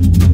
you